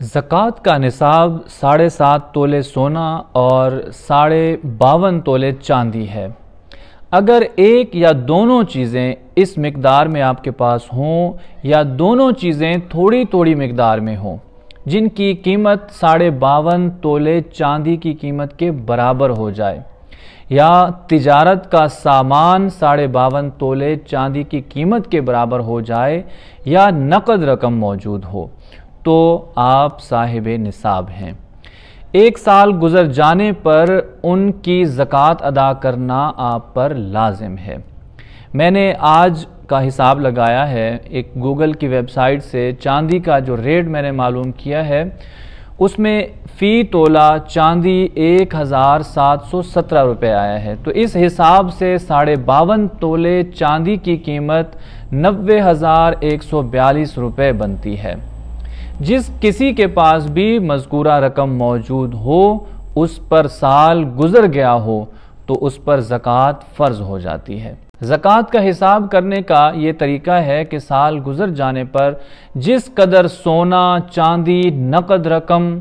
ज़क़़त का निसाब साढ़े सात तोले सोना और साढ़े बावन तोले चांदी है। अगर एक या दोनों चीज़ें इस मकदार में आपके पास हों या दोनों चीज़ें थोड़ी थोड़ी मकदार में हों, जिनकी कीमत साढ़े बावन तोले चांदी की कीमत के बराबर हो जाए, या तिजारत का सामान साढ़े बावन तोले चांदी की कीमत के बराबर हो जाए, या नकद रकम मौजूद हो तो आप साहिब निसाब हैं। एक साल गुजर जाने पर उनकी ज़क़़त अदा करना आप पर लाजिम है। मैंने आज का हिसाब लगाया है, एक गूगल की वेबसाइट से चांदी का जो रेट मैंने मालूम किया है, उसमें फ़ी तोला चांदी एक हज़ार सात सौ सत्रह रुपये आया है। तो इस हिसाब से साढ़े बावन तोले चांदी की कीमत नब्बे हज़ार एक सौ बयालीस रुपये बनती है। जिस किसी के पास भी मजकूरा रकम मौजूद हो, उस पर साल गुजर गया हो तो उस पर ज़क़़त फ़र्ज़ हो जाती है। ज़क़़त का हिसाब करने का ये तरीका है कि साल गुजर जाने पर जिस कदर सोना, चांदी, नकद रकम,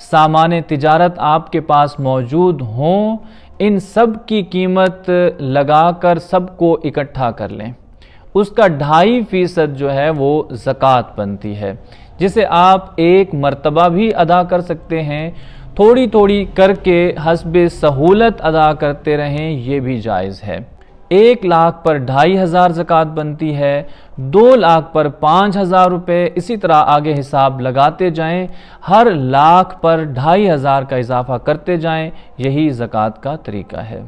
सामान तिजारत आपके पास मौजूद हों, इन सब की कीमत लगाकर सबको इकट्ठा कर लें। उसका ढाई फ़ीसद जो है वो ज़क़़त बनती है। जिसे आप एक मर्तबा भी अदा कर सकते हैं। थोड़ी थोड़ी करके हसब सहूलत अदा करते रहें, ये भी जायज़ है। एक लाख पर ढाई हज़ार ज़क़़त बनती है, दो लाख पर पाँच हज़ार रुपये इसी तरह आगे हिसाब लगाते जाएँ। हर लाख पर ढाई हज़ार का इजाफा करते जाएँ, यही ज़क़़त का तरीका है।